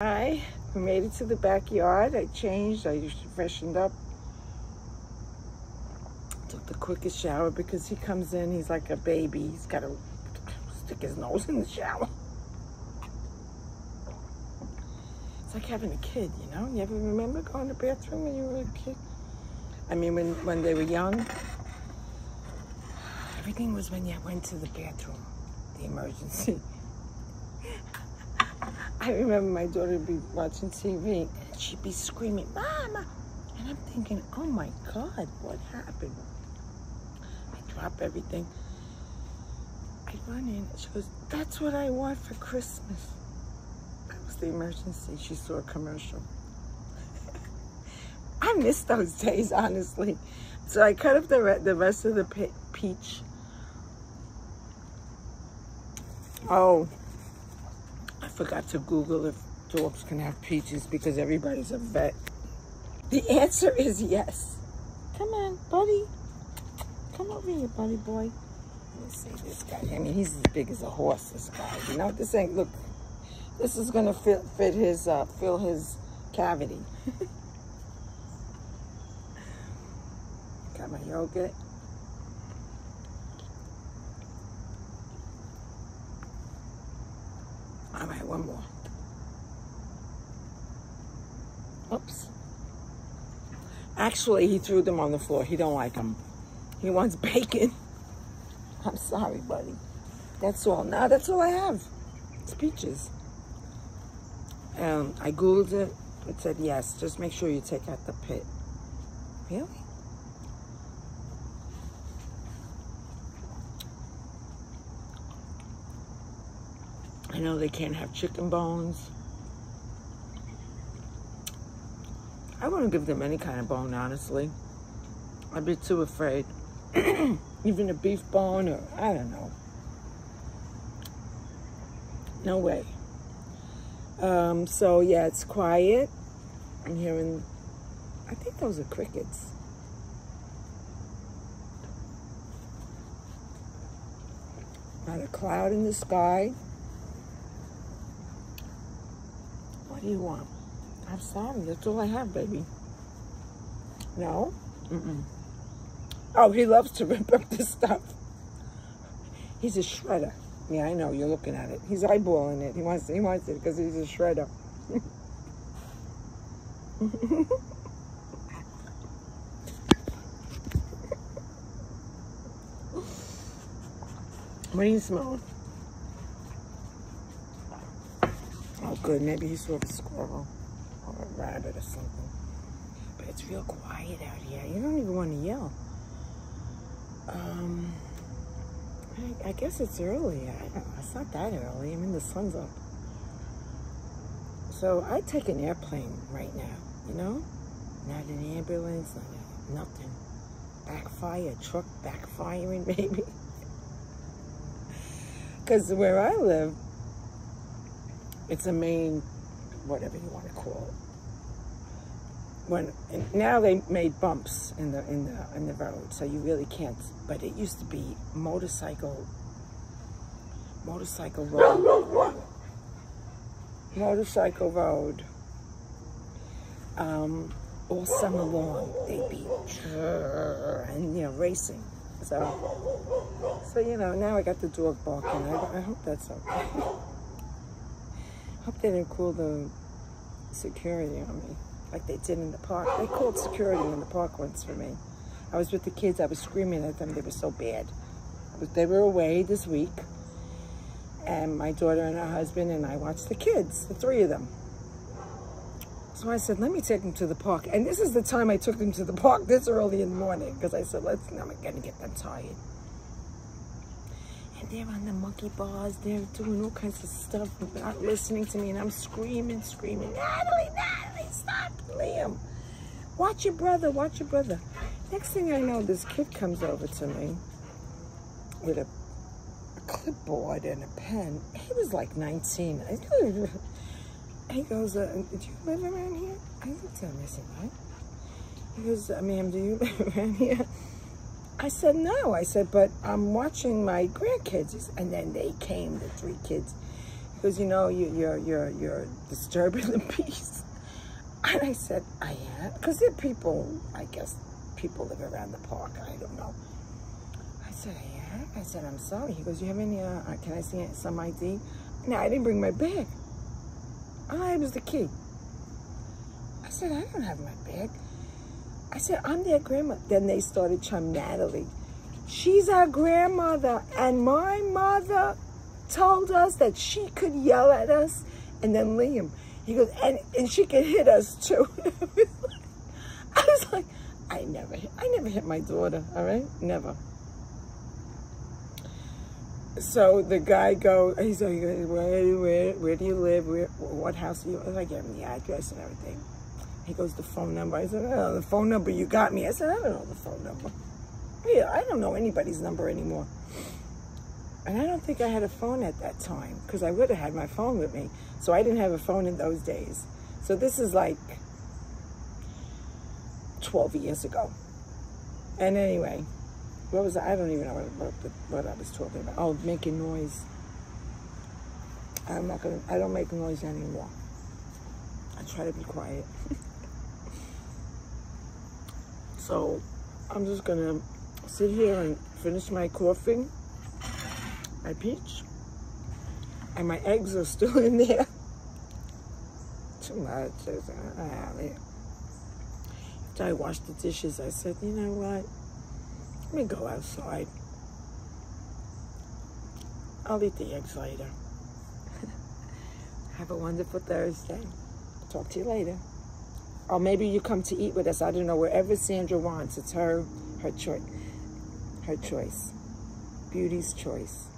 Hi, we made it to the backyard. I changed, I freshened up. Took the quickest shower because he comes in, he's like a baby. He's got to stick his nose in the shower. It's like having a kid, you know? You ever remember going to the bathroom when you were a kid? I mean, when, when they were young, everything was when you went to the bathroom, the emergency. I remember my daughter be watching TV and she'd be screaming, Mama! And I'm thinking, oh my God, what happened? I drop everything. I run in. and She goes, that's what I want for Christmas. That was the emergency. She saw a commercial. I miss those days, honestly. So I cut up the, re the rest of the peach. Oh, forgot to Google if dogs can have peaches because everybody's a vet. The answer is yes. Come on, buddy. Come over here, buddy boy. Let me see this guy. I mean, he's as big as a horse, this guy. You know, this ain't, look, this is gonna fit, fit his, uh, fill his cavity. Got my yogurt. All right, one more. Oops. Actually, he threw them on the floor. He don't like them. He wants bacon. I'm sorry, buddy. That's all. Now that's all I have. It's peaches. Um, I Googled it. It said yes. Just make sure you take out the pit. Really? I know they can't have chicken bones. I wouldn't give them any kind of bone, honestly. I'd be too afraid. Even a beef bone or, I don't know. No way. Um, so, yeah, it's quiet. I'm hearing, I think those are crickets. Not a cloud in the sky. What do you want? I'm sorry. That's all I have, baby. No? Mm-mm. Oh, he loves to rip up this stuff. He's a shredder. Yeah, I know. You're looking at it. He's eyeballing it. He wants. He wants it because he's a shredder. what are you smelling? Good. Maybe he saw a squirrel or a rabbit or something. But it's real quiet out here. You don't even want to yell. Um, I, I guess it's early. I, it's not that early. I mean, the sun's up. So I take an airplane right now, you know? Not an ambulance, not a, nothing. Backfire, truck backfiring maybe. Because where I live, it's a main, whatever you want to call it. When now they made bumps in the in the in the road, so you really can't. But it used to be motorcycle, motorcycle road, motorcycle road. Um, all summer long, they'd be and you know racing. So, so you know now I got the dog barking. I, I hope that's okay. hope they didn't call the security on me like they did in the park. They called security in the park once for me. I was with the kids. I was screaming at them. They were so bad. Was, they were away this week. And my daughter and her husband and I watched the kids, the three of them. So I said, let me take them to the park. And this is the time I took them to the park this early in the morning because I said, let's, I'm going to get them tired they're on the monkey bars. They're doing all kinds of stuff, not listening to me. And I'm screaming, screaming, Natalie, Natalie, stop, Liam. Watch your brother, watch your brother. Next thing I know, this kid comes over to me with a, clipboard and a pen. He was like 19. he goes, uh, do you live around here? I looked at him, I said, what? He goes, uh, ma'am, do you live around here? I said, no. I said, but I'm watching my grandkids. And then they came, the three kids. Goes, you know, you, you're, you're, you're disturbing the peace. And I said, I am. Because there are people, I guess, people live around the park. I don't know. I said, I am. I said, I'm sorry. He goes, you have any, uh, can I see some ID? No, I didn't bring my bag. I was the key. I said, I don't have my bag. I said, I'm their grandma. Then they started chum Natalie. She's our grandmother. And my mother told us that she could yell at us. And then Liam, he goes, and, and she could hit us too. I was like, I never, I never hit my daughter, all right? Never. So the guy goes, he's like, where, where, where do you live? Where, what house do you live? I gave him the address and everything. He goes, the phone number. I said, oh, the phone number you got me. I said, I don't know the phone number. Yeah, I don't know anybody's number anymore. And I don't think I had a phone at that time because I would have had my phone with me. So I didn't have a phone in those days. So this is like 12 years ago. And anyway, what was I? I don't even know what, what, what I was talking about. Oh, making noise. I'm not gonna, I don't make noise anymore. I try to be quiet. so I'm just gonna sit here and finish my coffee, my peach, and my eggs are still in there. Too much. After I washed the dishes, I said, you know what? Let me go outside. I'll eat the eggs later. Have a wonderful Thursday. Talk to you later. Or maybe you come to eat with us. I don't know. Wherever Sandra wants. It's her her choice. Her choice. Beauty's choice.